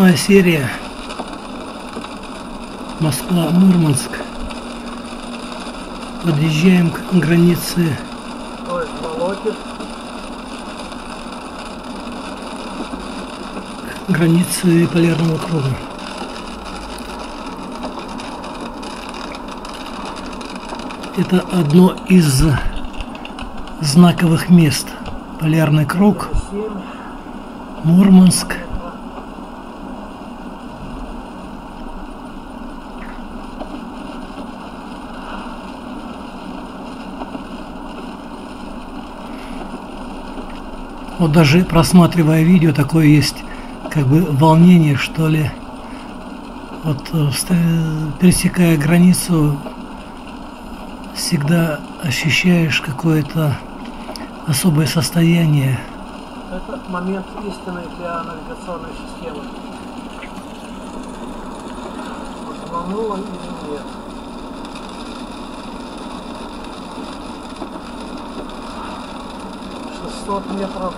28 серия. Москва-Мурманск. Подъезжаем к границе Волокит. к границе полярного круга. Это одно из знаковых мест. Полярный круг, 7. Мурманск. Вот даже просматривая видео, такое есть как бы волнение, что ли. Вот э, пересекая границу, всегда ощущаешь какое-то особое состояние. Это момент истины для навигационной системы. Взмануло или нет? Шестьсот метров.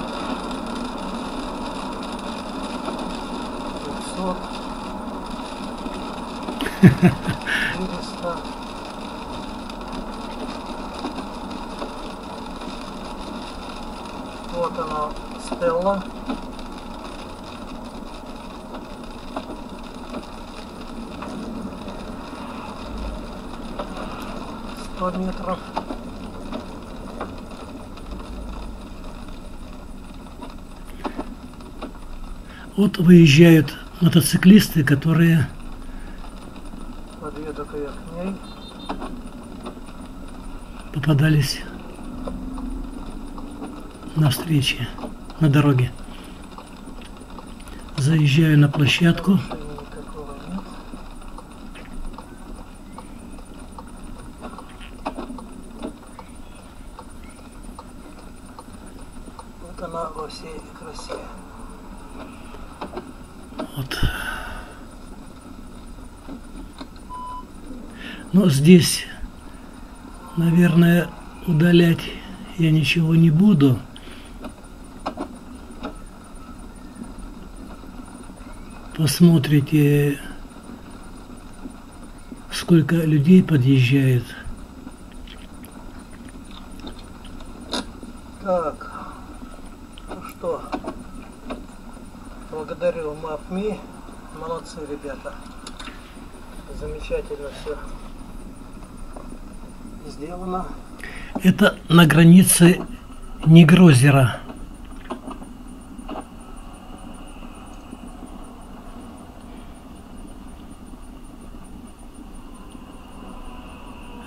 Вот она, Стелла. Сто метров. Вот выезжают мотоциклисты, которые Подъеду-ка я к ней. Попадались на встрече, на дороге. Заезжаю на площадку. Вот она во всей красе. Вот. Но здесь, наверное, удалять я ничего не буду. Посмотрите, сколько людей подъезжает. Так, ну что, благодарю MapMe, молодцы ребята, замечательно все сделано. Это на границе Негрозера.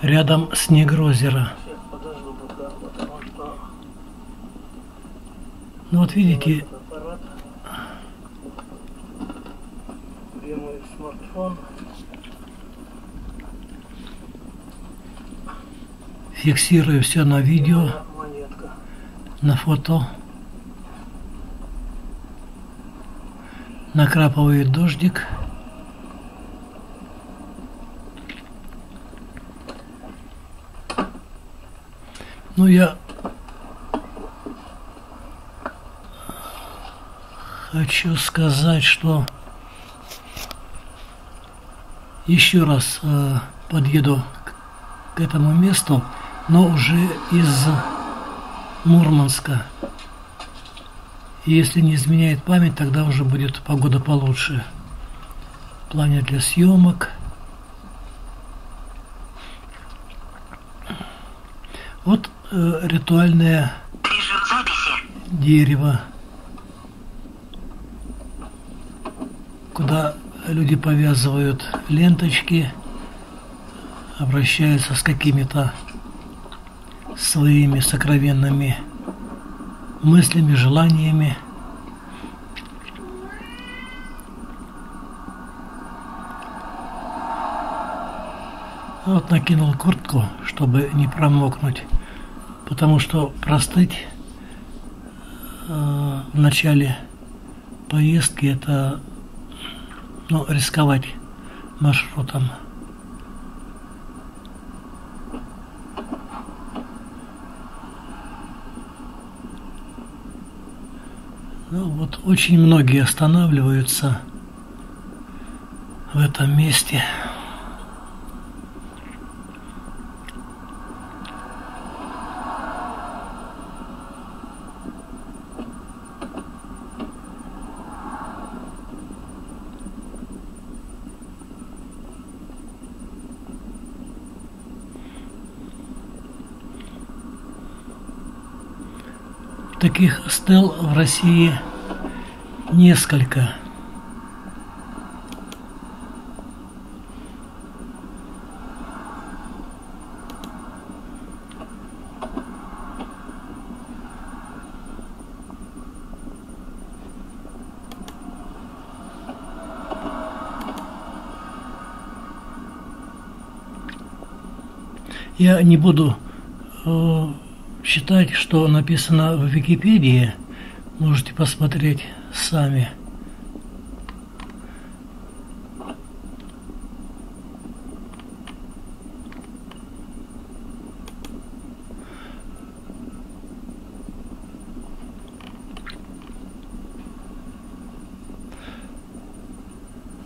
Рядом с Негрозера. Ну вот видите, этот аппарат, где мой смартфон, фиксирую все на видео, на фото. Накрапывает дождик. Ну, я хочу сказать, что еще раз э, подъеду к этому месту, но уже из Мурманска. И Если не изменяет память, тогда уже будет погода получше. В плане для съемок. Вот э, ритуальное дерево, куда люди повязывают ленточки, обращаются с какими-то своими сокровенными мыслями, желаниями. Вот накинул куртку, чтобы не промокнуть, потому что простыть э, в начале поездки это ну, рисковать маршрутом. Ну, вот очень многие останавливаются в этом месте. Таких стел в России несколько. Я не буду э, считать, что написано в Википедии, можете посмотреть сами.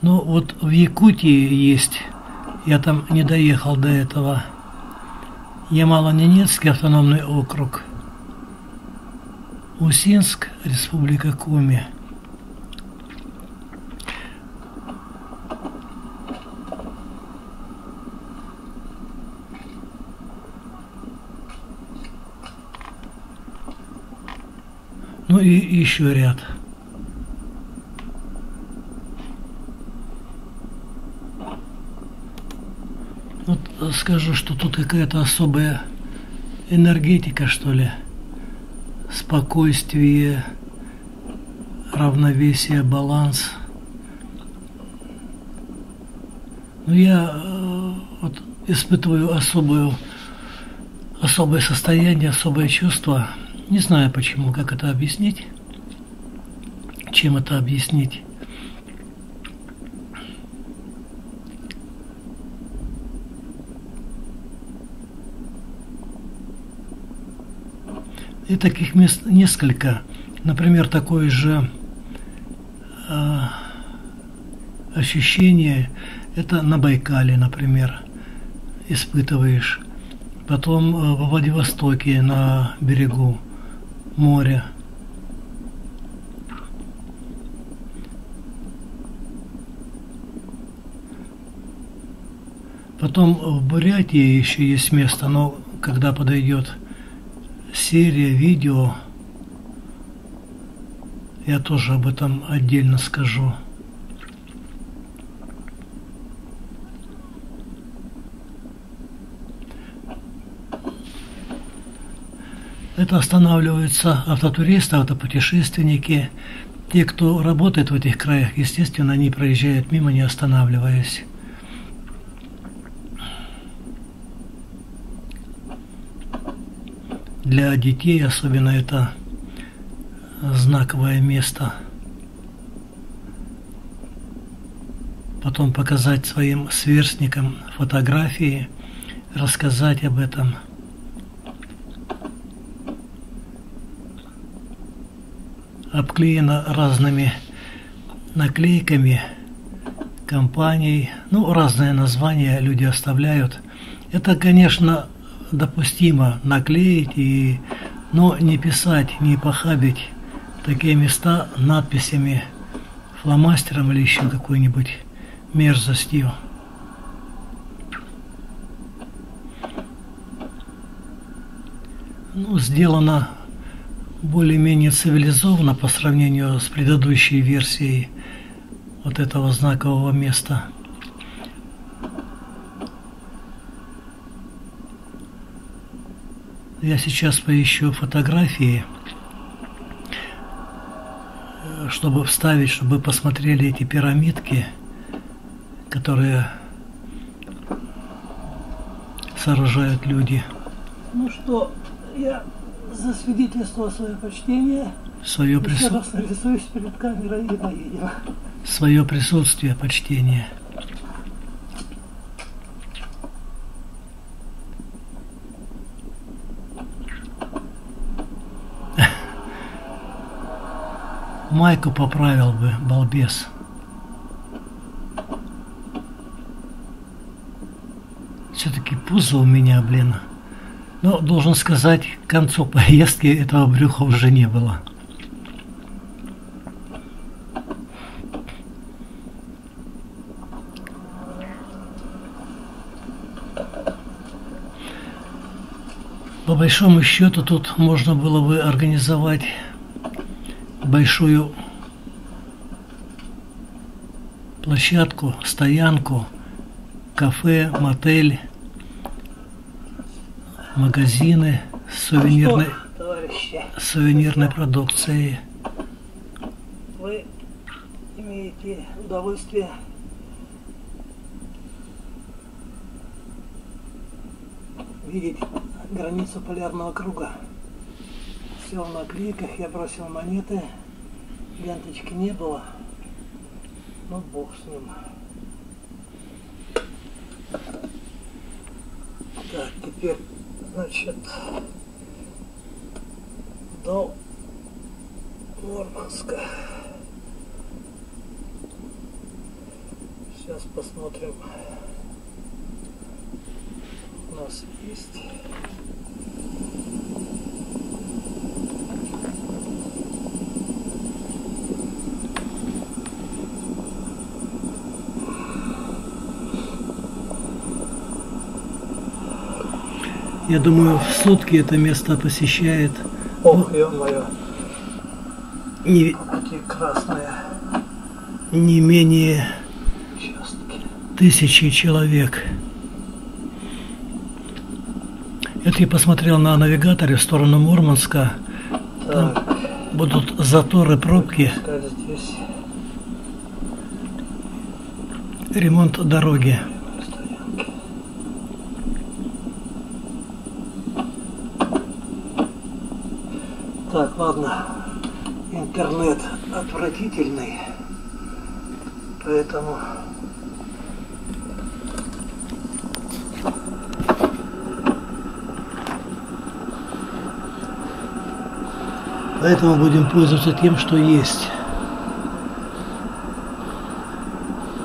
Ну вот в Якутии есть, я там не доехал до этого. Ямало-Ненецкий автономный округ, Усинск, Республика Коми. Ну и еще ряд. скажу, что тут какая-то особая энергетика, что ли. Спокойствие, равновесие, баланс. Но я э, вот испытываю особую, особое состояние, особое чувство. Не знаю почему, как это объяснить, чем это объяснить. И таких мест несколько. Например, такое же э, ощущение, это на Байкале, например, испытываешь. Потом э, во Владивостоке на берегу моря. Потом в Бурятии еще есть место, но когда подойдет серия видео, я тоже об этом отдельно скажу. Это останавливаются автотуристы, автопутешественники. Те, кто работает в этих краях, естественно, они проезжают мимо, не останавливаясь. Для детей особенно это знаковое место. Потом показать своим сверстникам фотографии, рассказать об этом. Обклеено разными наклейками компаний, ну, разные названия люди оставляют. Это, конечно, допустимо наклеить, и, но не писать, не похабить такие места надписями, фломастером или еще какой-нибудь мерзостью. Ну, сделано более-менее цивилизованно по сравнению с предыдущей версией вот этого знакового места – Я сейчас поищу фотографии, чтобы вставить, чтобы посмотрели эти пирамидки, которые сооружают люди. Ну что, я засвидетельствовал свое почтение. Свое присутствие. перед камерой и поедем. Свое присутствие, почтение. Майку поправил бы, балбес. Все-таки пузо у меня, блин. Но, должен сказать, к концу поездки этого брюха уже не было. По большому счету тут можно было бы организовать большую площадку, стоянку, кафе, мотель, магазины с сувенирной, Товарищи, сувенирной продукцией. вы имеете удовольствие видеть границу полярного круга. Сел на кликах, я бросил монеты, ленточки не было. Ну, бог с ним. Так, теперь, значит, до Мурманска. Сейчас посмотрим. У нас есть. Я думаю, в сутки это место посещает Ох, ё-моё, не, какие красные не менее участки. тысячи человек. Это я посмотрел на навигаторе в сторону Мурманска. Так, Будут заторы, пробки, ремонт дороги. стоянки. Так, ладно. Интернет отвратительный. Поэтому Поэтому будем пользоваться тем, что есть.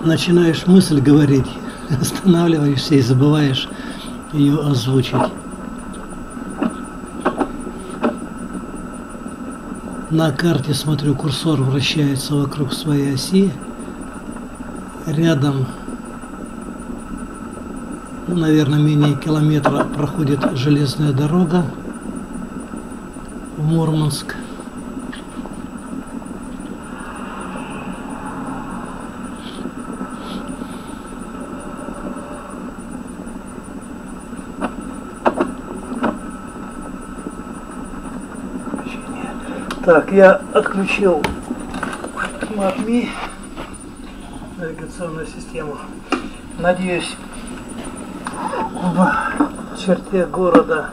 Начинаешь мысль говорить, останавливаешься и забываешь ее озвучить. На карте смотрю, курсор вращается вокруг своей оси. Рядом, ну, наверное, менее километра проходит железная дорога в Мурманск. Так, я отключил MapMe, навигационную систему. Надеюсь, в черте города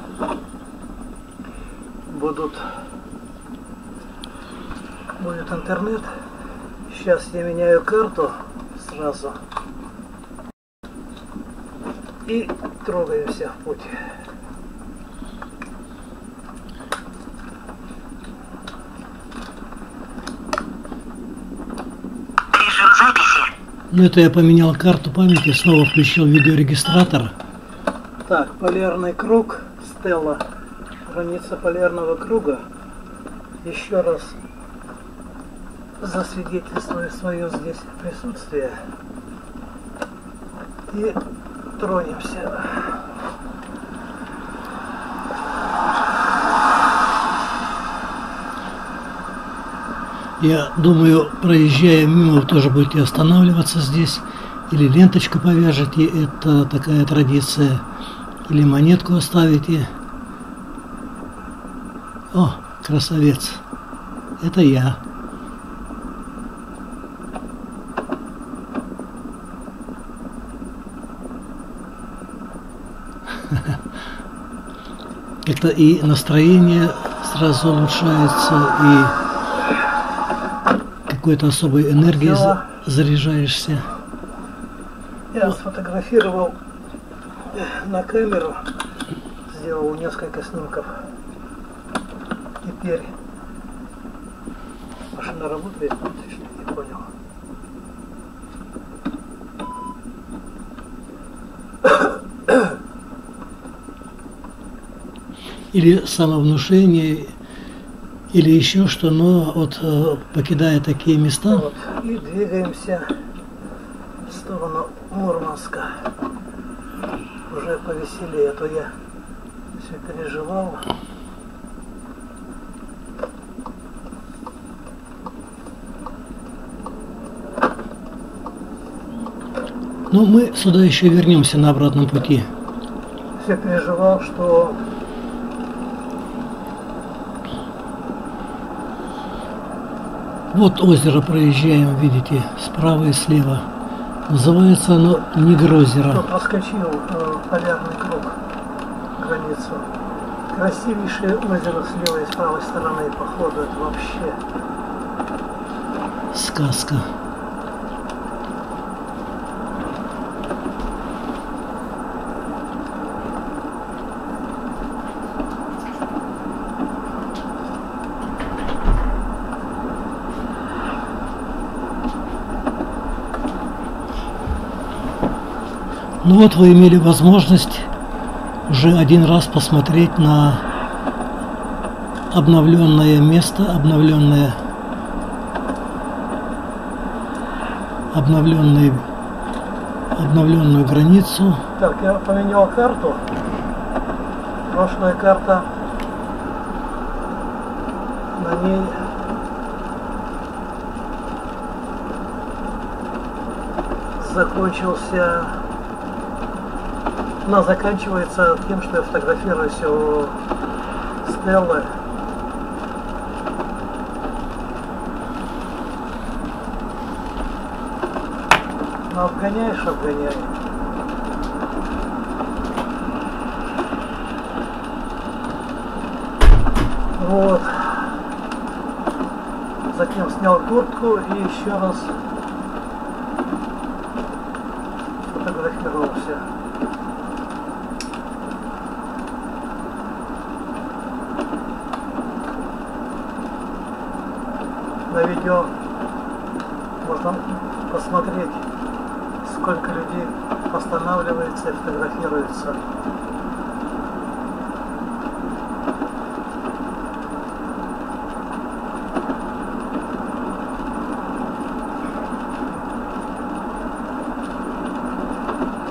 будут будет интернет. Сейчас я меняю карту сразу и трогаемся в путь. Ну это я поменял карту памяти, снова включил видеорегистратор. Так, полярный круг, Стелла, граница полярного круга. Еще раз засвидетельствую свое здесь присутствие. И тронемся. Я думаю, проезжая мимо, тоже будете останавливаться здесь. Или ленточку повяжете, это такая традиция. Или монетку оставите. О, красавец. Это я. Это и настроение сразу улучшается, и какой-то особой энергией за- заряжаешься. Я сфотографировал э, на камеру, сделал несколько снимков. Теперь машина работает, не понял. Или самовнушение, или еще что, но вот э, покидая такие места, Вот. И двигаемся в сторону Мурманска. Уже повеселее, а то я все переживал. но мы сюда еще вернемся на обратном пути. Все переживал, что Вот озеро проезжаем, видите, справа и слева. Называется оно Нигрозеро. кто проскочил э, полярный круг, границу. Красивейшее озеро с левой и с правой стороны, походу, это вообще Сказка. Ну вот вы имели возможность уже один раз посмотреть на обновленное место, обновленное обновленные, обновленную границу. Так, я поменял карту. Прошлая карта. На ней закончился... Она заканчивается тем, что я фотографируюсь у Стеллы. Ну, обгоняешь, обгоняй. Вот. Затем снял куртку и еще раз На видео можно посмотреть, сколько людей останавливается и фотографируется.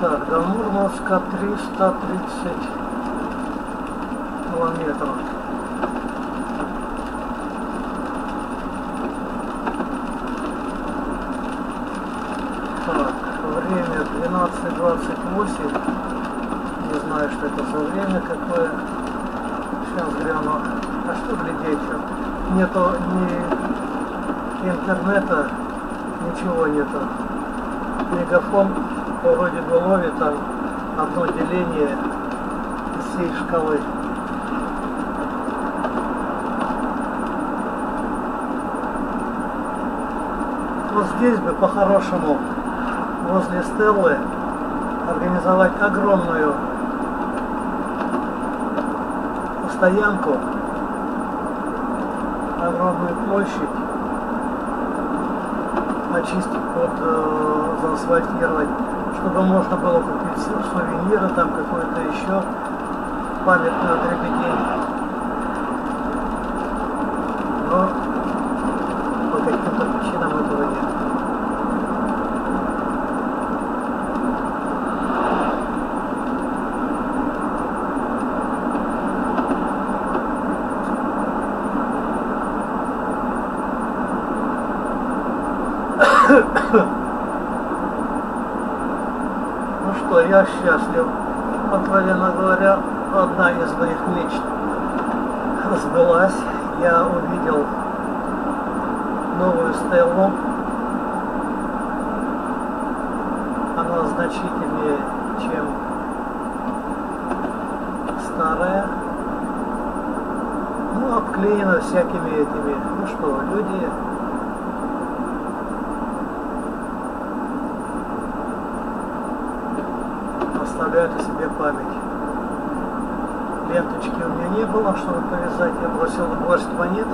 Так, до Мурманска 330 километров. Так, время 12.28. Не знаю, что это за время какое. Сейчас гляну. А что глядеть? Нету ни интернета, ничего нету. Мегафон вроде бы ловит там одно деление всей шкалы. Вот здесь бы по-хорошему возле Стеллы организовать огромную стоянку, огромную площадь, очистить под э, заасфальтировать, чтобы можно было купить су- сувениры, там какое-то еще памятную дребедень. Но по каким-то причинам этого нет. Ну что, я счастлив. Откровенно говоря, одна из моих мечт сбылась. Я увидел новую Стеллу. Она значительнее, чем старая. Ну, обклеена всякими этими. Ну что, люди оставляют о себе память. Ленточки у меня не было, чтобы повязать. Я бросил горсть монет.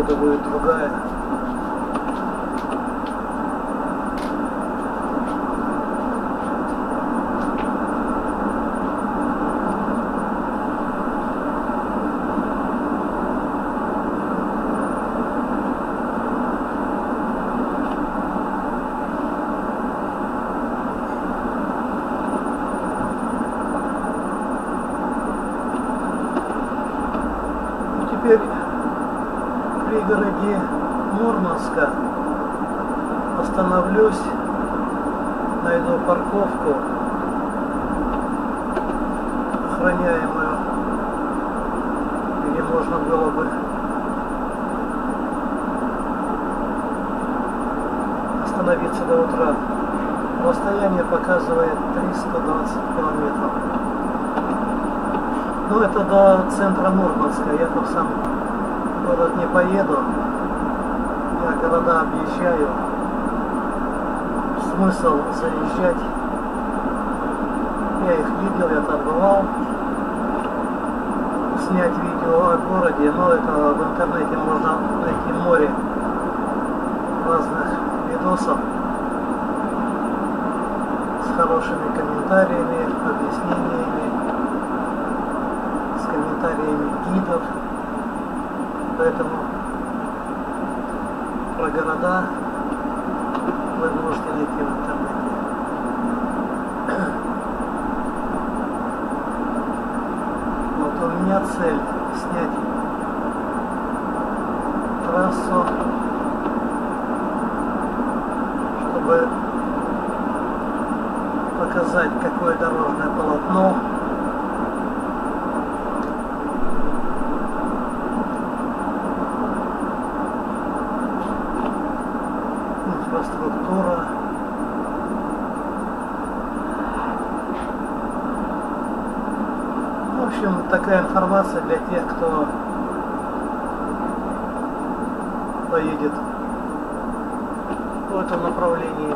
погода будет другая. Ну, Теперь в пригороде Мурманска остановлюсь, найду парковку охраняемую, где можно было бы остановиться до утра. Расстояние показывает 320 километров. Ну, это до центра Сам в город не поеду. Я города объезжаю. Смысл заезжать. Я их видел, я там бывал. Снять видео о городе, но это в интернете можно найти море разных видосов с хорошими комментариями, объяснениями с комментариями гидов. Поэтому про города вы можете найти в интернете. Вот у меня цель снять трассу, чтобы показать, какое дорожное полотно инфраструктура. В общем, такая информация для тех, кто поедет в этом направлении.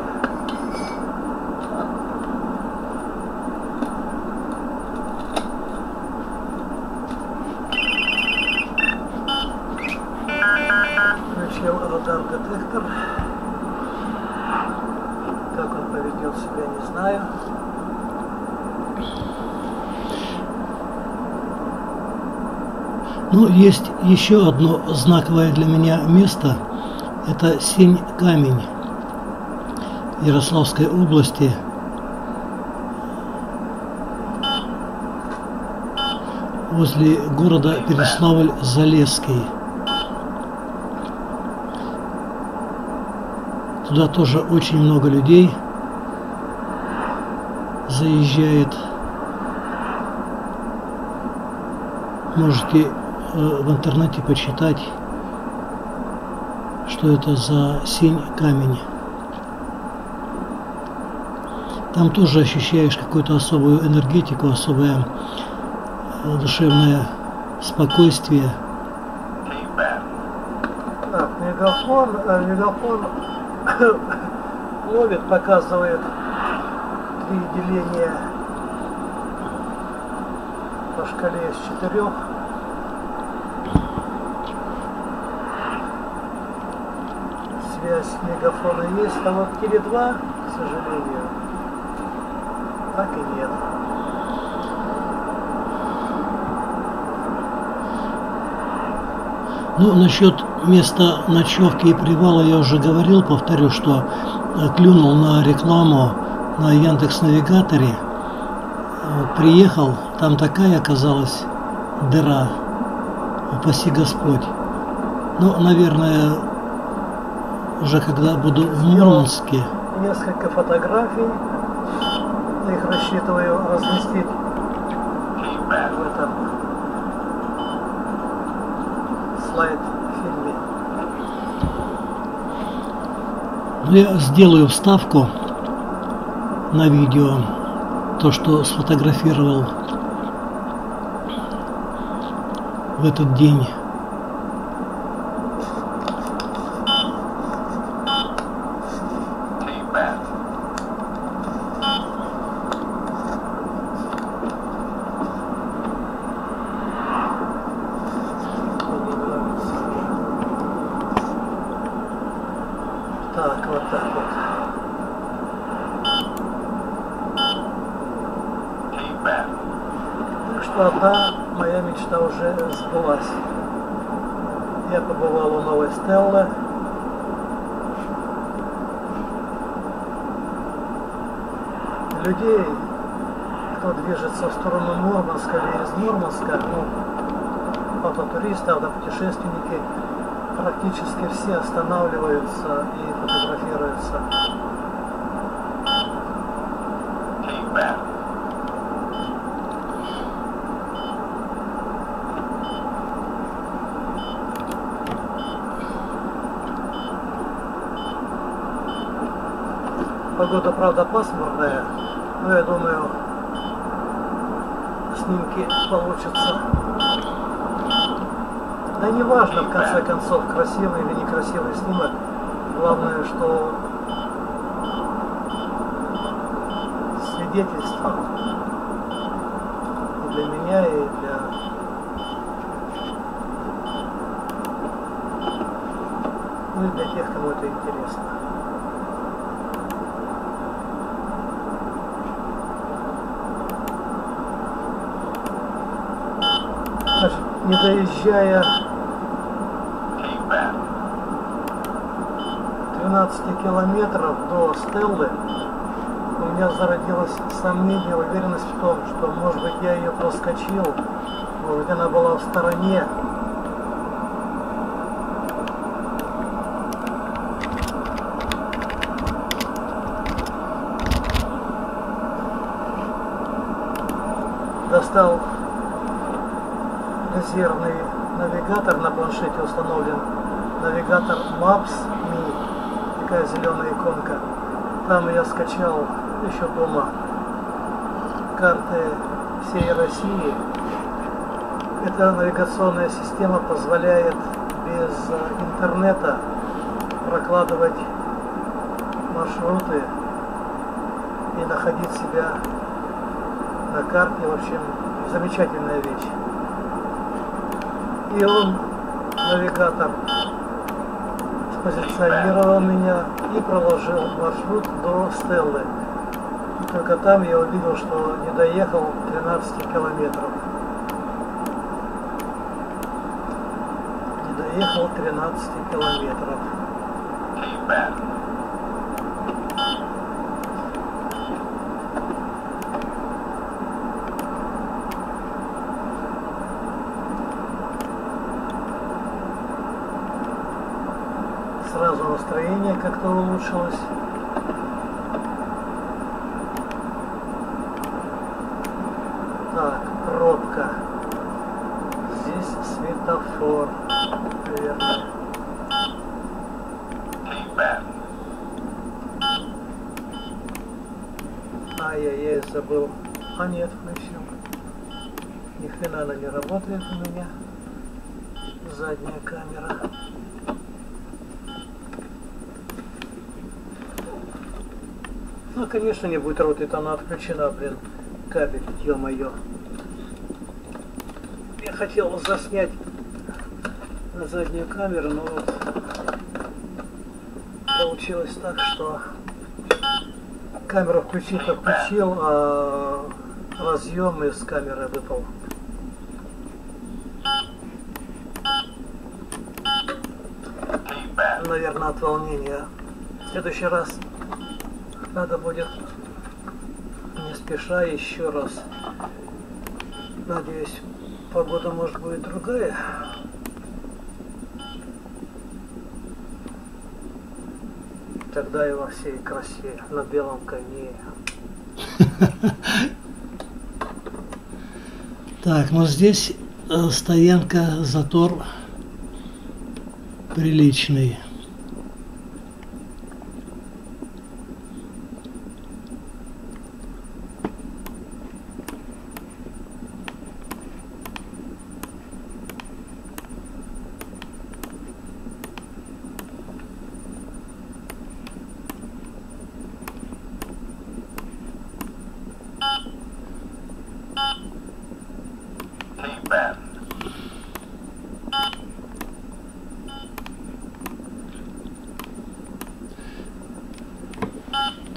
Включил радар-детектор. Как он поведет себя, не знаю. Ну, есть еще одно знаковое для меня место. Это Сень Камень Ярославской области. Возле города Переславль-Залесский. Туда тоже очень много людей заезжает. Можете в интернете почитать, что это за синь камень. Там тоже ощущаешь какую-то особую энергетику, особое э, душевное спокойствие. Так, мегафон, э, мегафон ловит, показывает три деления по шкале из четырех. Связь мегафона есть, а вот Теле2, к сожалению, так и нет. Ну, насчет места ночевки и привала я уже говорил, повторю, что э, клюнул на рекламу на Яндекс Навигаторе. Приехал, там такая оказалась дыра. Упаси Господь. Ну, наверное, уже когда буду в Мурманске, Несколько фотографий. Их рассчитываю разместить в этом слайд-фильме. ну, я сделаю вставку на видео, то, что сфотографировал в этот день. Значит, не доезжая 12 километров до Стеллы, у меня зародилось сомнение, уверенность в том, что, может быть, я ее проскочил, может быть, она была в стороне. Достал резервный навигатор на планшете установлен. Навигатор Maps.me такая зеленая иконка. Там я скачал еще дома карты всей России. Эта навигационная система позволяет без интернета прокладывать маршруты и находить себя на карте. В общем, замечательная вещь и он, навигатор, спозиционировал меня и проложил маршрут до Стеллы. И только там я увидел, что не доехал 13 километров. Не доехал 13 километров. сразу настроение как-то улучшилось. Так, пробка. Здесь светофор, наверное. Ай-яй-яй, забыл. А нет, включил. Ни хрена она не работает у меня. Конечно, не будет работать, она отключена, блин, кабель, ё-моё. Я хотел заснять на заднюю камеру, но вот получилось так, что камеру включил-то включил, а разъем из камеры выпал. Наверное, от волнения. В следующий раз надо будет не спеша еще раз. Надеюсь, погода может будет другая. Тогда и во всей красе на белом коне. Так, ну здесь э, стоянка, затор приличный.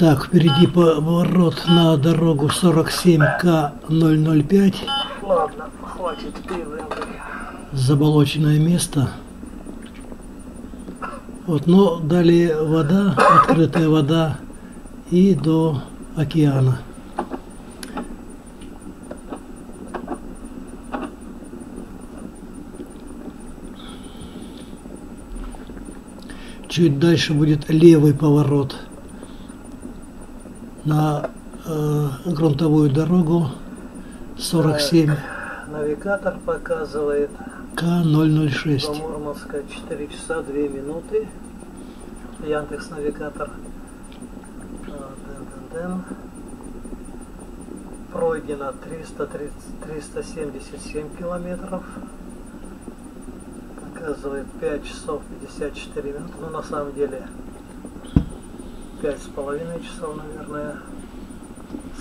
Так, впереди поворот на дорогу 47К005. Ладно, хватит. Заболоченное место. Вот, но далее вода, открытая вода и до океана. Чуть дальше будет левый поворот на э, грунтовую дорогу 47 Навигатор показывает до К006. Мурманска 4 часа 2 минуты. Яндекс навигатор. А. Пройдено 330, 377 километров. Показывает 5 часов 54 минуты. Ну, на самом деле, пять с половиной часов, наверное.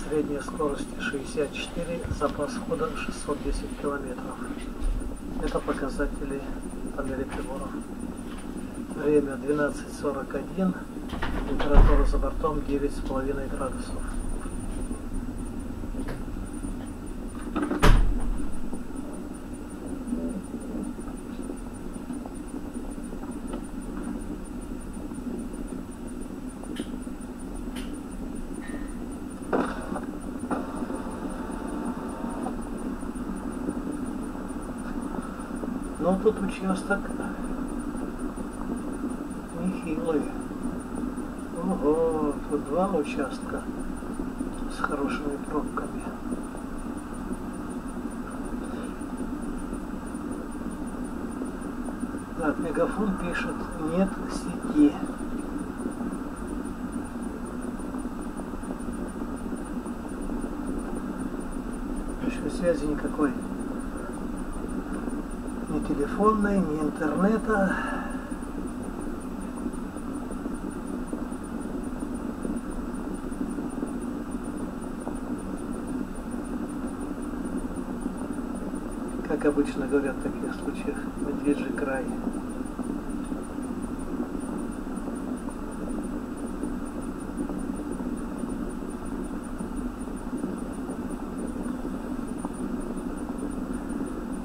Средняя скорость 64, запас хода 610 километров. Это показатели панели приборов. Время 12.41, температура за бортом 9,5 градусов. Участок нехилый. Ого, тут два участка с хорошими пробками. Так, мегафон пишет, нет сети. Еще связи никакой. Ни телефонной, ни интернета. Как обычно говорят в таких случаях, медвежий край.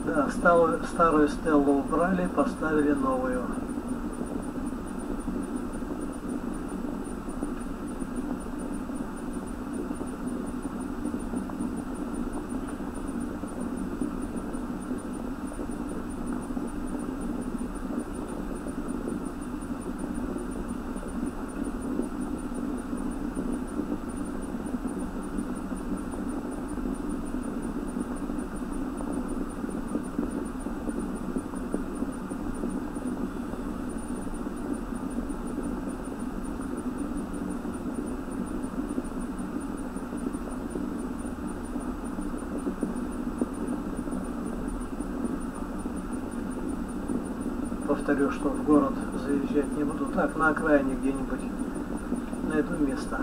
Да, старую, стеллу убрали, поставили новую. Повторю, что в город не буду. Так, на окраине где-нибудь найду место.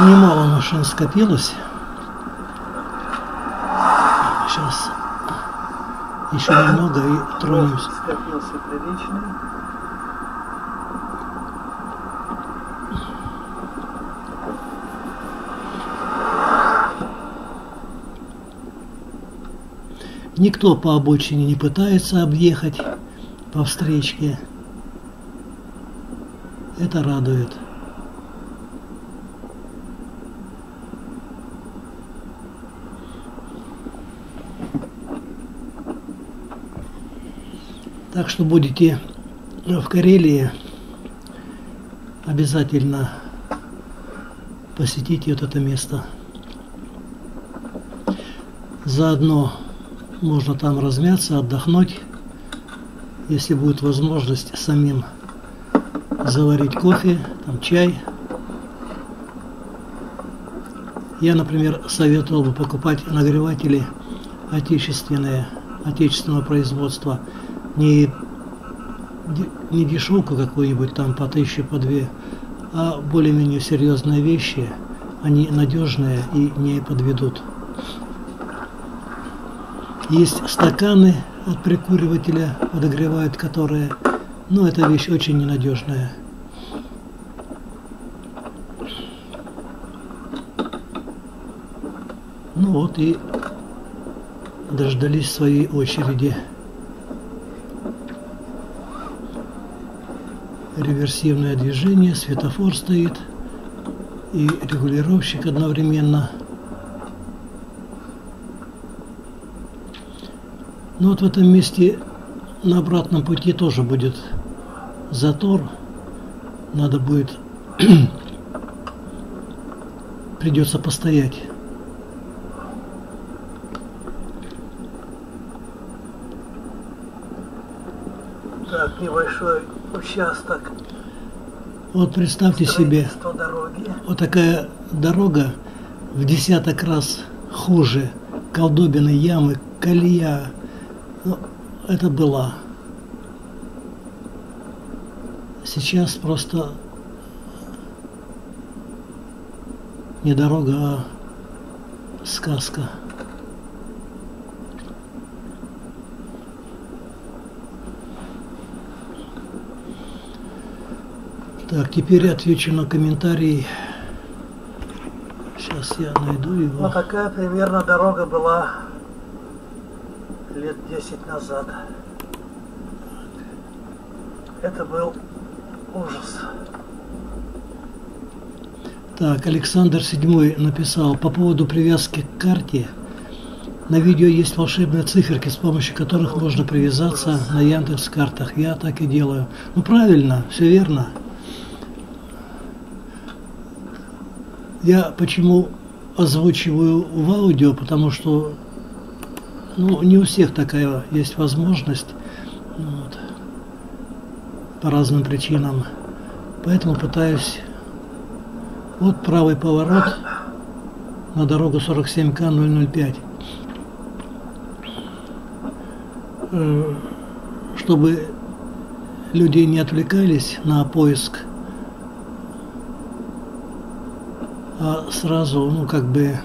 Немало машин скопилось. Сейчас еще немного и тронемся. Скопился приличный. Никто по обочине не пытается объехать по встречке. Это радует. Так что будете в Карелии, обязательно посетите вот это место. Заодно можно там размяться, отдохнуть, если будет возможность самим заварить кофе, там чай. Я, например, советовал бы покупать нагреватели отечественные, отечественного производства – не, не дешевку какую-нибудь там по тысяче, по две, а более-менее серьезные вещи, они надежные и не подведут. Есть стаканы от прикуривателя, подогревают которые, но эта вещь очень ненадежная. Ну вот и дождались своей очереди. Реверсивное движение, светофор стоит и регулировщик одновременно. Но ну вот в этом месте на обратном пути тоже будет затор. Надо будет придется постоять. Так, небольшой участок. Вот представьте себе, вот такая дорога в десяток раз хуже колдобины, ямы, колея. Ну, это была. Сейчас просто не дорога, а сказка. Так, теперь отвечу на комментарий. Сейчас я найду его. Вот такая примерно дорога была лет 10 назад. Это был ужас. Так, Александр VII написал по поводу привязки к карте. На видео есть волшебные циферки, с помощью которых можно привязаться на Яндекс картах. Я так и делаю. Ну правильно, все верно. Я почему озвучиваю в аудио, потому что ну, не у всех такая есть возможность ну, вот, по разным причинам. Поэтому пытаюсь... Вот правый поворот на дорогу 47К 005. Э, чтобы люди не отвлекались на поиск а сразу, ну, как бы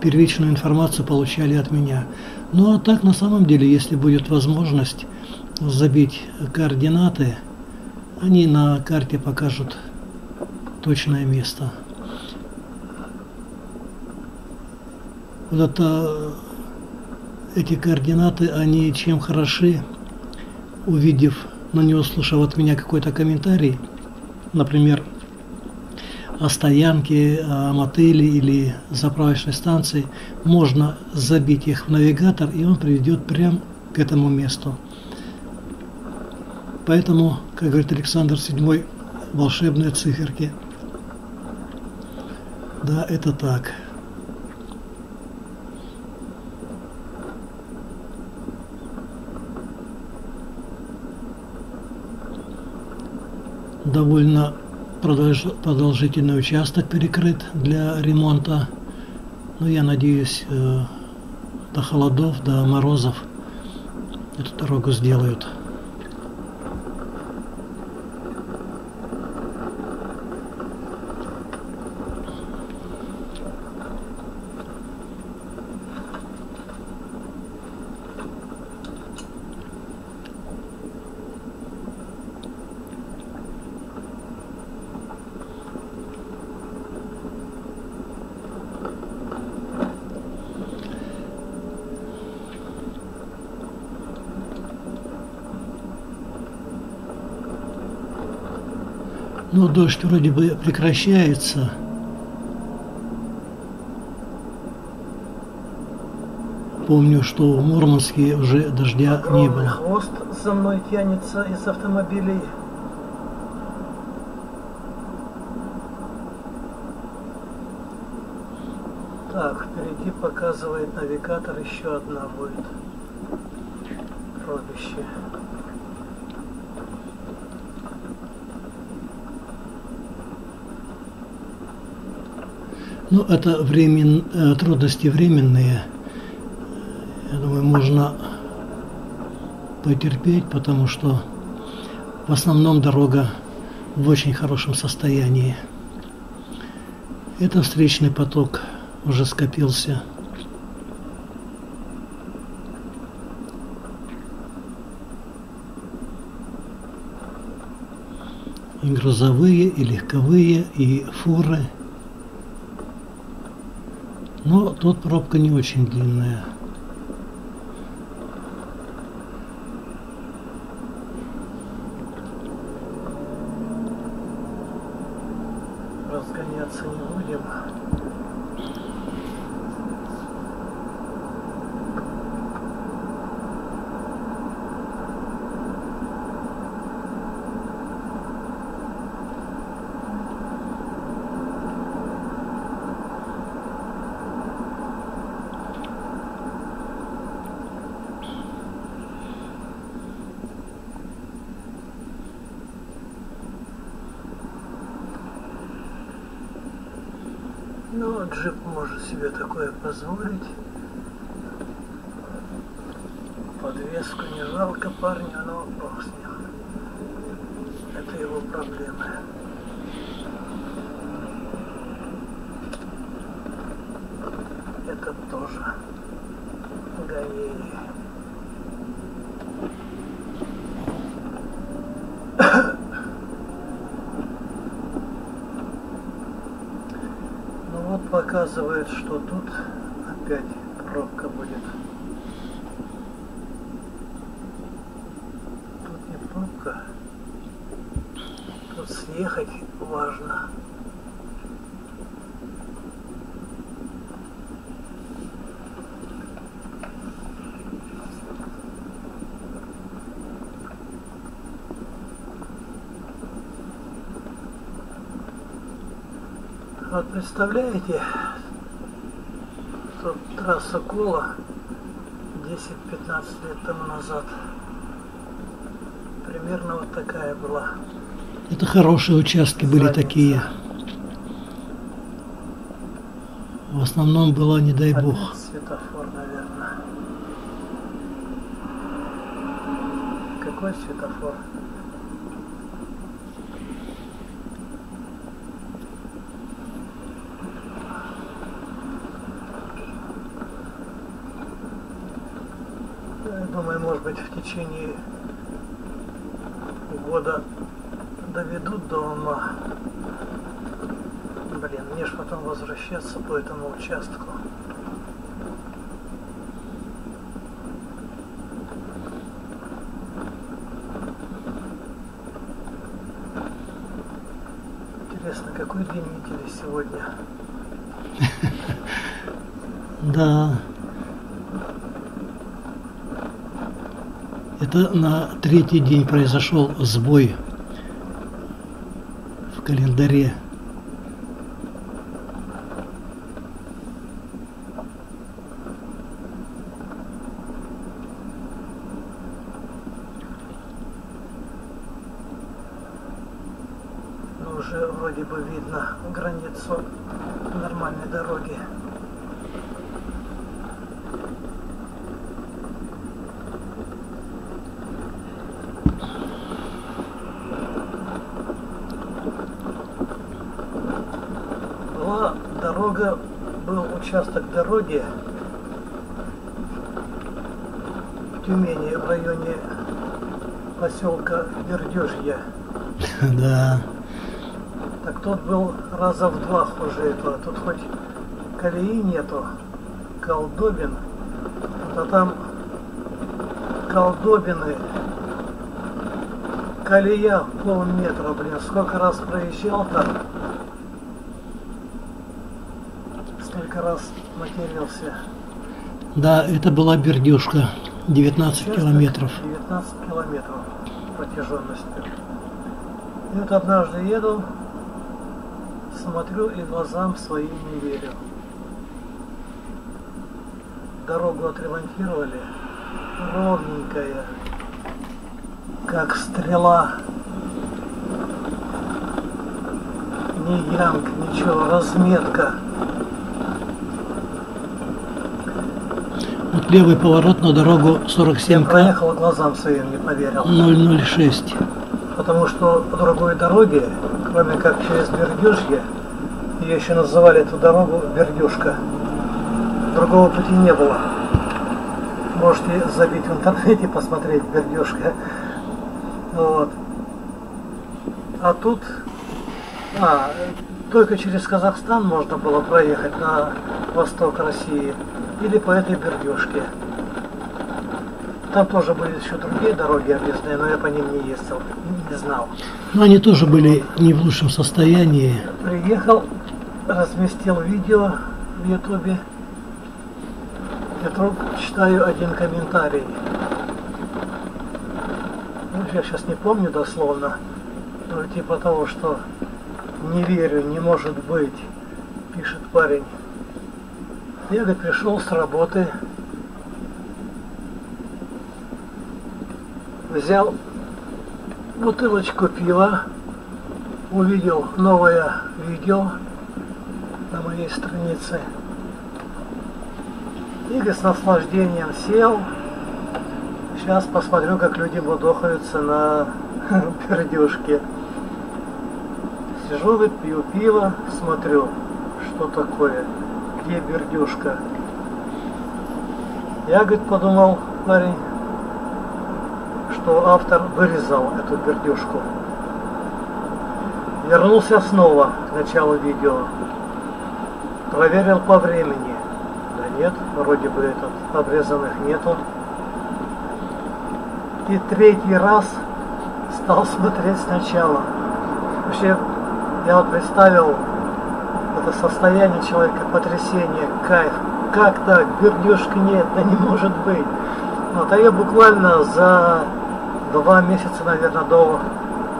первичную информацию получали от меня. Ну, а так, на самом деле, если будет возможность забить координаты, они на карте покажут точное место. Вот это, эти координаты, они чем хороши, увидев, но не услышав от меня какой-то комментарий, например, о стоянке, о мотеле или заправочной станции, можно забить их в навигатор, и он приведет прямо к этому месту. Поэтому, как говорит Александр VII, волшебные циферки. Да, это так. Довольно продолжительный участок перекрыт для ремонта. Ну, я надеюсь, э, до холодов, до морозов эту дорогу сделают. Но дождь вроде бы прекращается. Помню, что в Мурманске уже дождя не Огромный было. хвост за мной тянется из автомобилей. Так, впереди показывает навигатор, еще одна будет. Пробище. Ну, это времен, э, трудности временные. Я думаю, можно потерпеть, потому что в основном дорога в очень хорошем состоянии. Это встречный поток уже скопился. И грузовые, и легковые, и фуры. Но тут пробка не очень длинная. Разгоняться не будем. Ну, джип может себе такое позволить. Подвеску не жалко парню, но бог с ним. Это его проблемы. Это тоже говеи. Ну вот показывает, что тут опять пробка будет. Тут не пробка. Тут съехать важно. Вот представляете, что трасса Кола 10-15 лет тому назад примерно вот такая была. Это хорошие участки были Задница. такие. В основном было, не дай бог. Опять светофор, наверное. Какой светофор? Я думаю, может быть, в течение года доведут до ума. Блин, мне ж потом возвращаться по этому участку. Интересно, какой день недели сегодня? Да. Это на третий день произошел сбой в календаре. Ну, уже вроде бы видно границу нормальной дороги. Была дорога, был участок дороги в Тюмени в районе поселка Вердежья. Да. Так тот был раза в два хуже этого. Тут хоть колеи нету, колдобин, а там колдобины колея полметра, блин, сколько раз проезжал там. Столько раз матерился. Да, это была бердюшка. 19 Участок километров. 19 километров протяженностью. И вот однажды еду, смотрю и глазам своим не верю. Дорогу отремонтировали, ровненькая, как стрела. Ни янг, ничего, разметка. Вот левый поворот на дорогу Я 47 к проехал глазам своим, не поверил. 006. Потому что по другой дороге, кроме как через Бердюжье, ее еще называли эту дорогу Бердюшка, другого пути не было. Можете забить в интернете, посмотреть Бердюшка. Вот. А тут, а, только через Казахстан можно было проехать на восток России или по этой Бердюшке. Там тоже были еще другие дороги объездные, но я по ним не ездил, не знал. Но они тоже были не в лучшем состоянии. Приехал, разместил видео в Ютубе. И вдруг читаю один комментарий. Ну, я сейчас не помню дословно, но типа того, что не верю, не может быть, пишет парень. Я, говорит, пришел с работы, взял бутылочку пива, увидел новое видео на моей странице. И с наслаждением сел. Сейчас посмотрю, как люди будохаются на пердюшке. Сижу, говорит, пью пиво, смотрю, что такое, где бердюшка. Я, говорит, подумал, парень, что автор вырезал эту бердюшку. Вернулся снова к началу видео. Проверил по времени. Да нет, вроде бы этот обрезанных нету. И третий раз стал смотреть сначала. Вообще, я вот представил это состояние человека, потрясение, кайф. Как так? Бердюшки нет, да не может быть. Вот, а я буквально за два месяца, наверное, до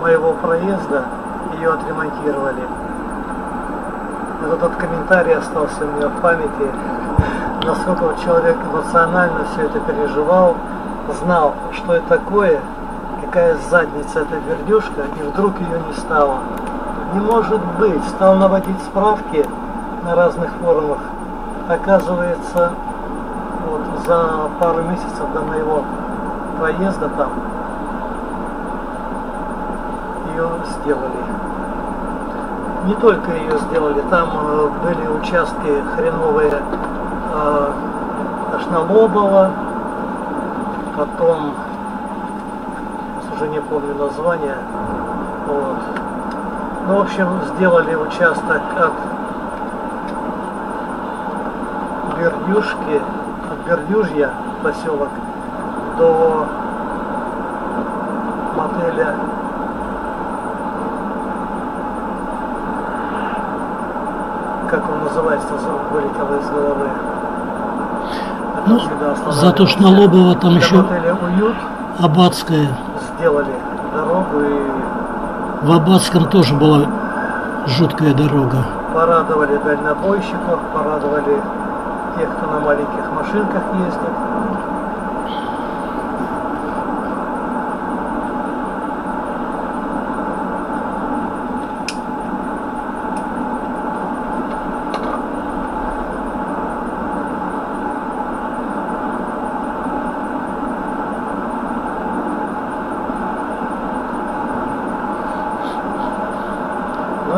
моего проезда ее отремонтировали. Вот этот комментарий остался у меня в памяти, насколько человек эмоционально все это переживал, знал, что это такое, какая задница эта бердюшка, и вдруг ее не стало. Не может быть, стал наводить справки на разных форумах. Оказывается, вот за пару месяцев до моего проезда там ее сделали. Не только ее сделали, там э, были участки хреновые э, Ашнолобова, потом, уже не помню название, вот. Ну, в общем, сделали участок от Бердюшки, от Бердюжья поселок до мотеля как он называется, вылетело из головы. Ну, за то, что на останавливаемся. Лобово там Для еще «Уют» Аббатская. сделали дорогу и В Аббатском тоже была жуткая дорога. порадовали дальнобойщиков, порадовали тех, кто на маленьких машинках ездит.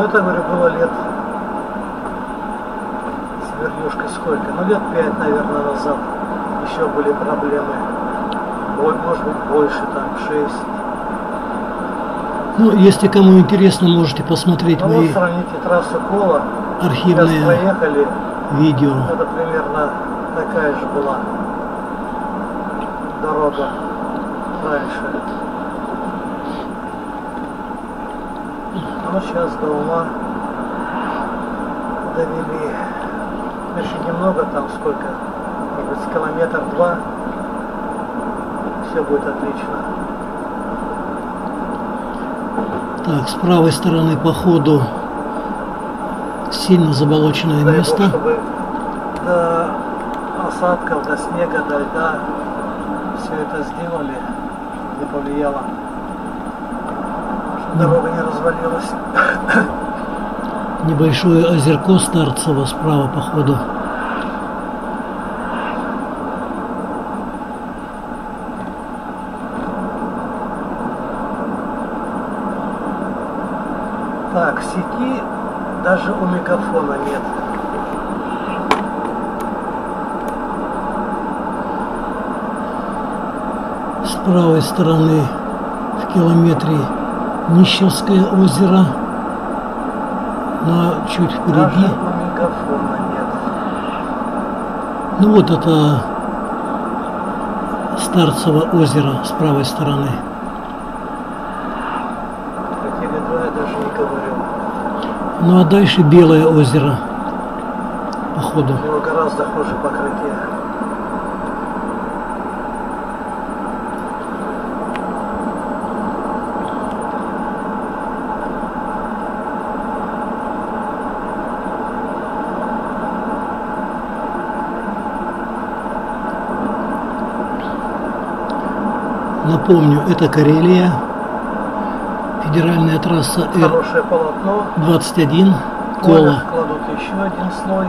Это, говорю, было лет с вернюшкой сколько? Ну, лет пять, наверное, назад еще были проблемы. Ой, может быть, больше, там, шесть. Ну, если кому интересно, можете посмотреть Ну, вот мои сравните трассу Кола. Архивные проехали, видео. это примерно такая же была дорога раньше. Ну, сейчас до ума довели. Еще немного там, сколько? Может быть, километр два. Все будет отлично. Так, с правой стороны по ходу сильно заболоченное Дай Бог, место. чтобы до осадков, до снега, до льда все это сделали, не повлияло. Дорога не развалилась. Небольшое озерко Старцево справа по ходу. Так, сети даже у мегафона нет. С правой стороны в километре Нищевское озеро. Но чуть впереди. Ну вот это Старцево озеро с правой стороны. Ну а дальше Белое озеро по ходу. У него гораздо хуже покрытие. Напомню, это Карелия. Федеральная трасса Хорошее полотно. Р-21. Коля Кола. кладут еще один слой.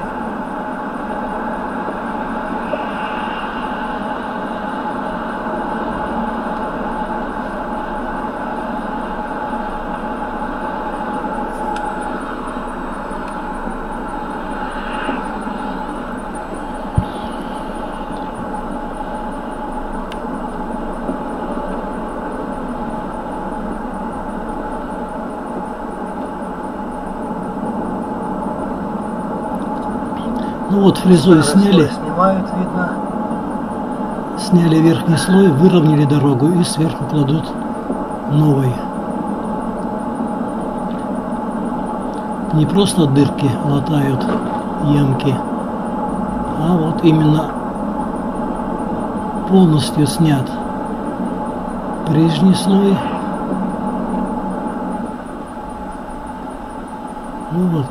Старый сняли, Снимают, видно. сняли верхний слой, выровняли дорогу и сверху кладут новый. Не просто дырки латают, ямки, а вот именно полностью снят прежний слой. Ну вот,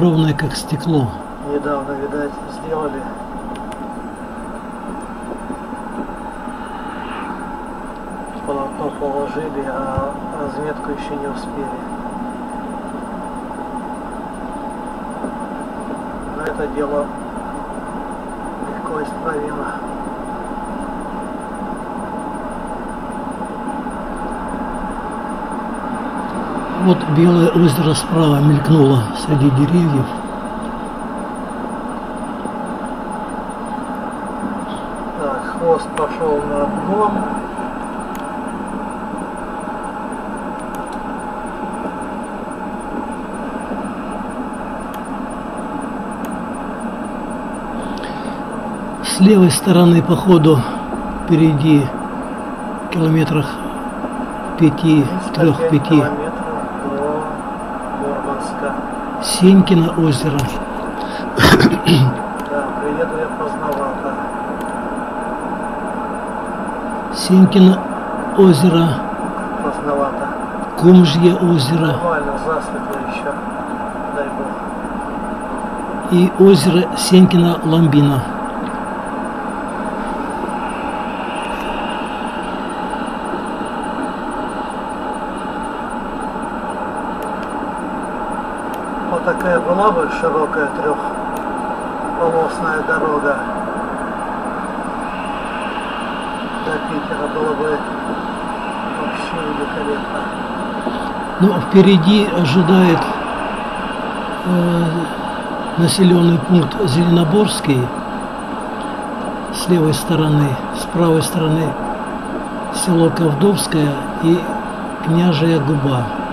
ровное как стекло. Недавно, видать, сделали. Полотно положили, а разметку еще не успели. Но это дело легко исправимо. Вот белое озеро справа мелькнуло среди деревьев. Так, хвост пошел на обгон. С левой стороны по ходу впереди километрах пяти, 305 трех-пяти километров до Мурманска. Сенькино озеро. Да, приеду я поздновато. Сенькино озеро, Поздновато. Кумжье озеро Нормально, засветло еще. Дай бог. и озеро Сенькино Ламбина. Вот такая была бы широкая трехполосная дорога. До Питера было бы вообще великолепно. Ну, впереди ожидает э, населенный пункт Зеленоборский с левой стороны, с правой стороны село Ковдовское и Княжая Губа.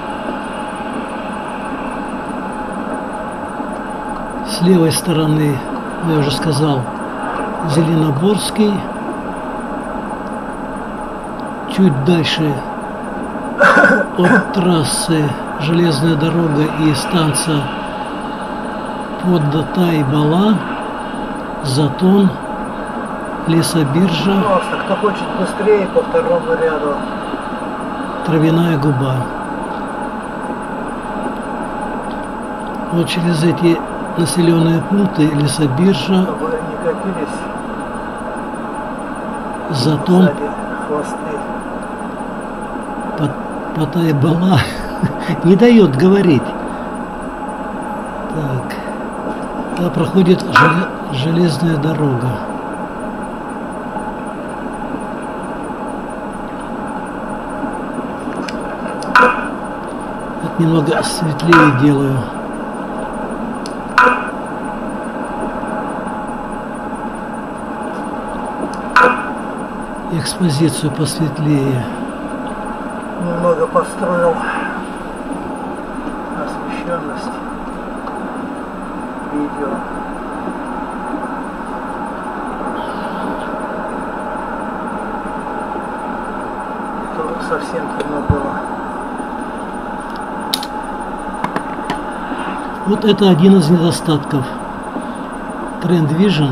С левой стороны, я уже сказал, Зеленоборский. Чуть дальше от трассы железная дорога и станция под Тай-Бала, Затон, Лесобиржа, Просто, кто хочет быстрее по второму ряду. Травяная губа. Вот через эти населенные пункты Лесобиржа, Затон, Патай-Бала не дает говорить. Так. Да, проходит желе- железная дорога. Немного светлее делаю. Экспозицию посветлее. Немного построил освещенность видео. Совсем темно было. Вот это один из недостатков Trend Vision,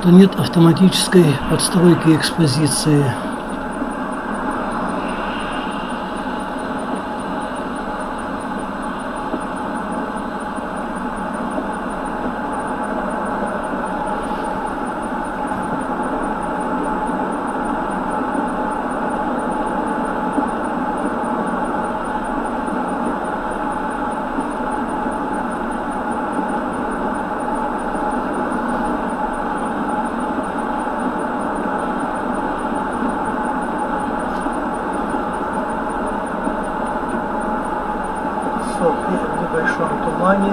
что нет автоматической подстройки экспозиции. Сопли в небольшом тумане.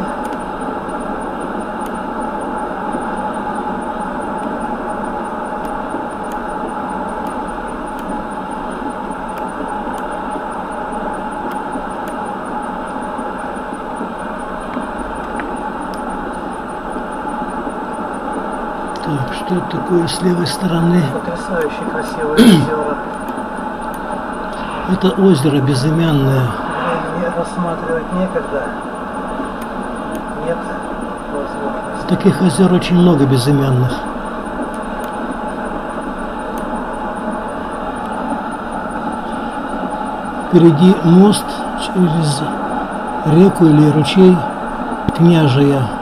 Так, что с левой стороны? Потрясающе красивые озера. Это озеро безымянное. Времени рассматривать некогда. Нет возможности. Таких озер очень много безымянных. Впереди мост через реку или ручей Княжия.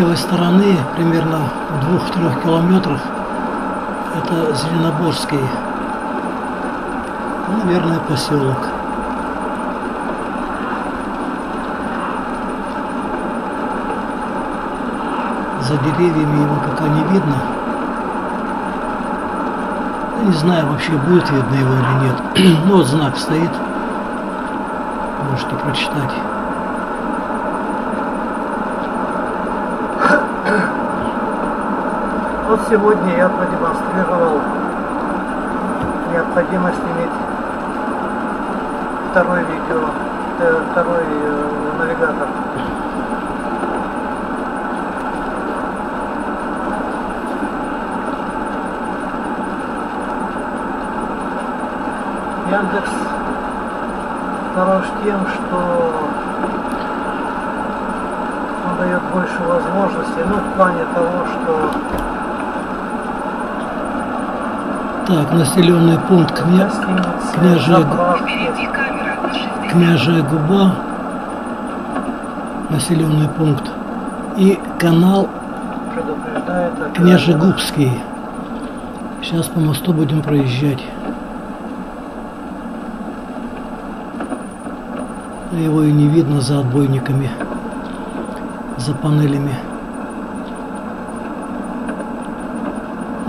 Левой стороны, примерно в двух-трех километрах, это Зеленоборский, ну, наверное, поселок. За деревьями его пока не видно. Я не знаю, вообще будет видно его или нет. Ну вот знак стоит. Можете прочитать. Вот сегодня я продемонстрировал необходимость иметь второй видео, э, второй э, навигатор. Яндекс хорош тем, что он дает больше возможностей, ну, в плане того, что Так, населенный пункт Кня... заправки, Княжая Губа, населенный пункт, и канал Княжегубский. Сейчас по мосту будем проезжать. Его и не видно за отбойниками, за панелями.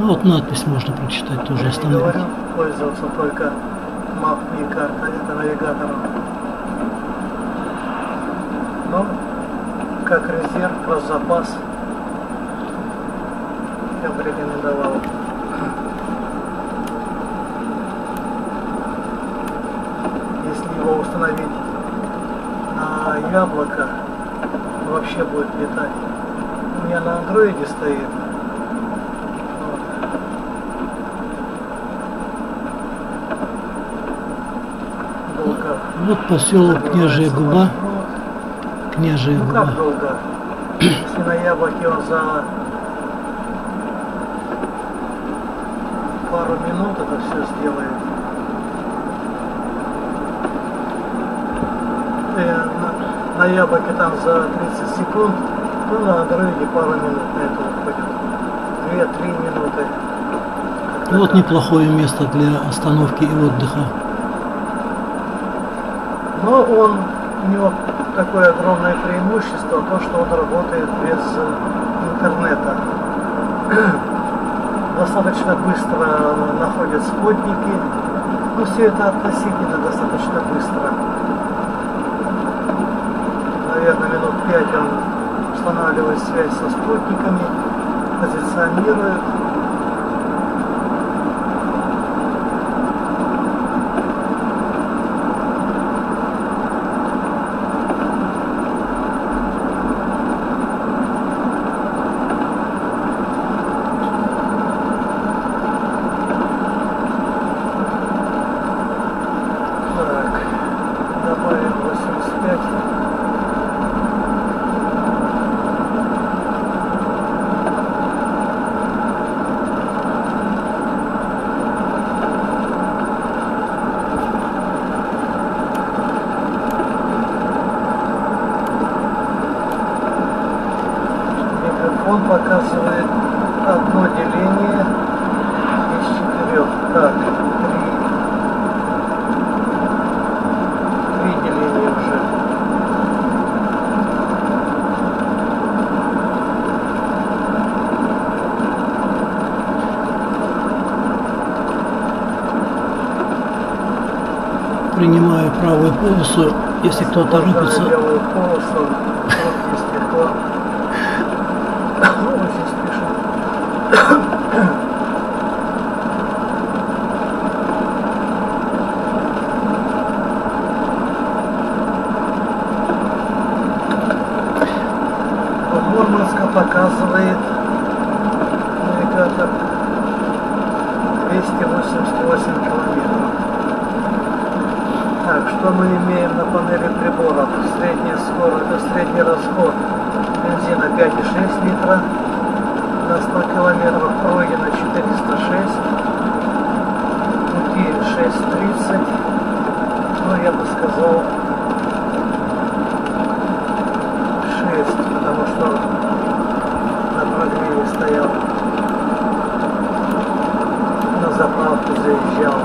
Ну вот надпись можно прочитать тоже остановить. говорю пользоваться только мап и карта, это навигатором. Но как резерв, про запас я бы рекомендовал. Если его установить на яблоко, вообще будет летать. У меня на андроиде стоит. Вот. Долго. Вот поселок Княжая Губа. Княжая Ну Губа. как долго? Если на яблоке он за пару минут это все сделает. Э, на, на яблоке там за 30 секунд, ну на андроиде пару минут на это уходит. 2-3 минуты. Ну Вот неплохое место для остановки и отдыха. Но он, у него такое огромное преимущество, то, что он работает без э, интернета. Достаточно быстро находят спутники. Ну, все это относительно достаточно быстро. Наверное, минут пять он устанавливает связь со спутниками, позиционирует. Так, добавим 85. Микрофон показывает одно деление из правую полосу, если кто торопится. Очень спешит. Вот Мурманска показывает навигатор 288 километров. Так, что мы имеем на панели приборов? Средняя скорость, средний расход бензина 5,6 литра на 100 километров, пройдено 406, пути 6,30, ну я бы сказал 6, потому что на прогреве стоял, на заправку заезжал.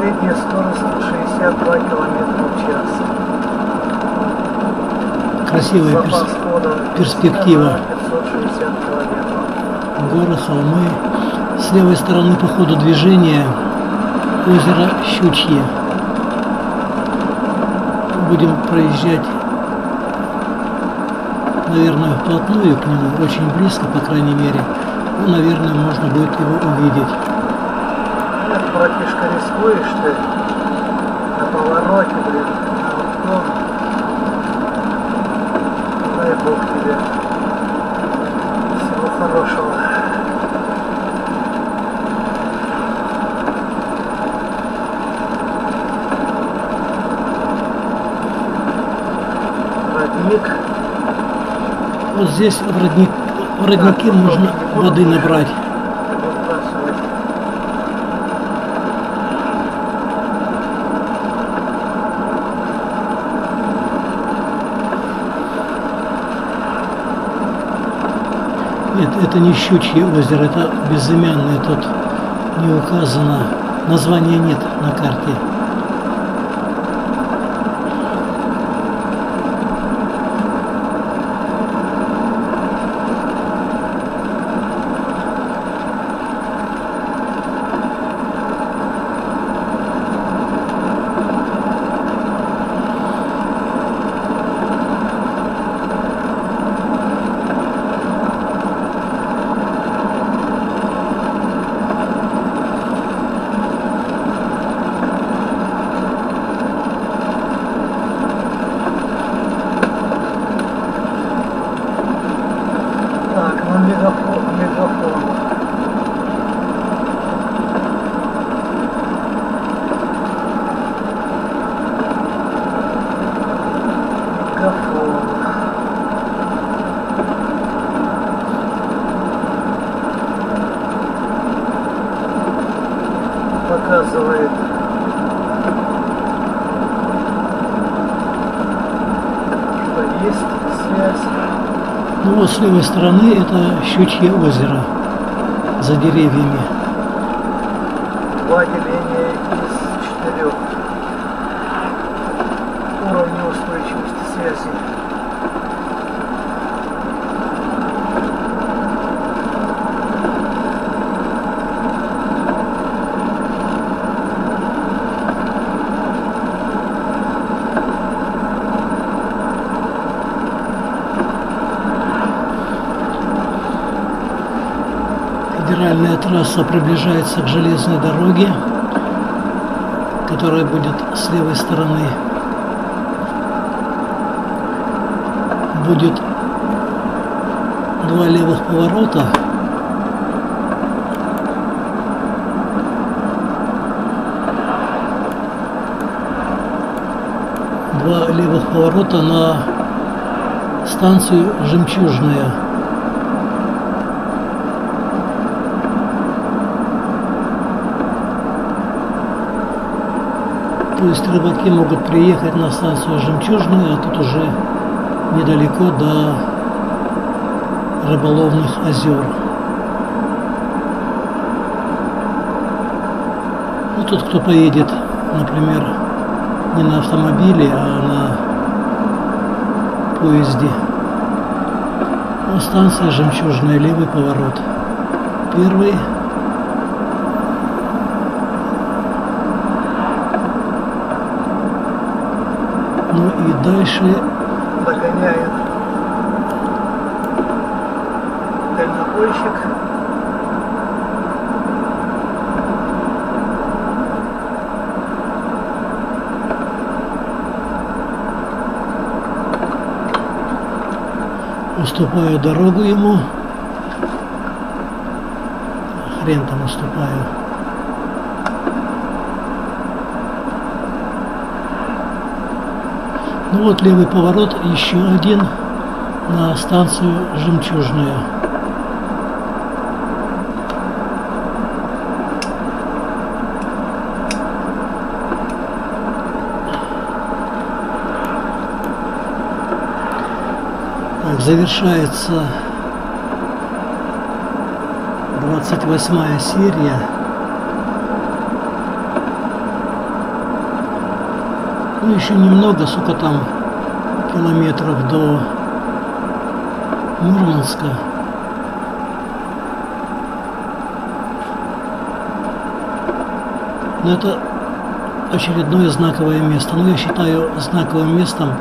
Средняя скорость 62 километра в час. Красивая перс- перспектива. 560 километров. горы, холмы. С левой стороны по ходу движения озеро Щучье. Будем проезжать, наверное, вплотную к нему, очень близко, по крайней мере. Ну, наверное, можно будет его увидеть. Нет, братишка, рискуешь ты на повороте, блин, на уклон. Дай Бог тебе всего хорошего. Родник. Вот здесь в, родник, в роднике можно воды набрать. Нет, это не Щучье озеро, это безымянное, тут не указано, названия нет на карте. Так, ну мегафон, мегафон. Мегафон. Показывает что есть связь. Ну вот с левой стороны это Щучье озеро за деревьями. Два деления из четырех. Уровни устойчивости связи. Федеральная трасса приближается к железной дороге, которая будет с левой стороны. Будет два левых поворота. Два левых поворота на станцию Жемчужная. То есть рыбаки могут приехать на станцию Жемчужную, а тут уже недалеко до рыболовных озер. Ну, тот, кто поедет, например, не на автомобиле, а на поезде. Ну, станция Жемчужная, левый поворот. Первый Ну и дальше Догоняет дальнобойщик. уступаю дорогу ему. Хрен там уступаю. Ну вот левый поворот, еще один на станцию Жемчужная. Так, завершается 28 серия. Ну, еще немного, сука, там километров до Мурманска. Но это очередное знаковое место. Ну, я считаю знаковым местом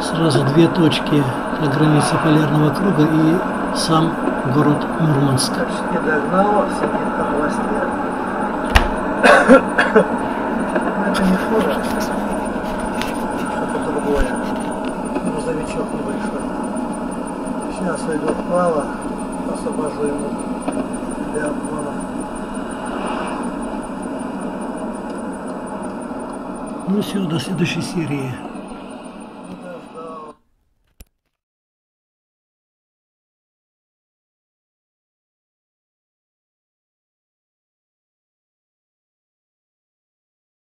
сразу две точки. Это граница полярного круга и сам город Мурманск. Почти догнал, сидит на хвосте. Но это не фура. Сейчас уйду вправо, освобожу ему для обгона. Ну все, до следующей серии.